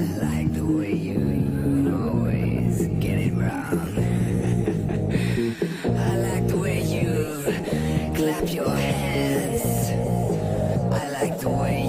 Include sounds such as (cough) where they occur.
like the way you, you always get it wrong. (laughs) I like the way you clap your hands. I like the way